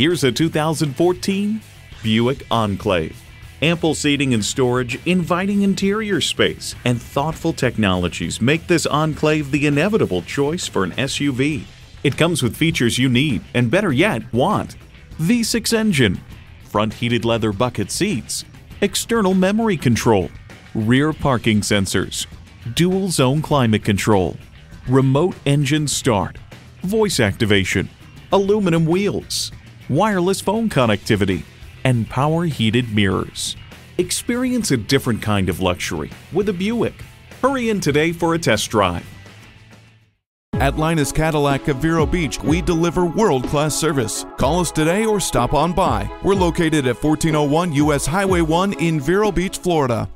Here's a 2014 Buick Enclave. Ample seating and storage, inviting interior space, and thoughtful technologies make this Enclave the inevitable choice for an SUV. It comes with features you need, and better yet, want. V6 engine, front heated leather bucket seats, external memory control, rear parking sensors, dual zone climate control, remote engine start, voice activation, aluminum wheels, wireless phone connectivity, and power heated mirrors. Experience a different kind of luxury with a Buick. Hurry in today for a test drive. At Linus Cadillac of Vero Beach, we deliver world class service. Call us today or stop on by. We're located at 1401 US Highway 1 in Vero Beach, Florida.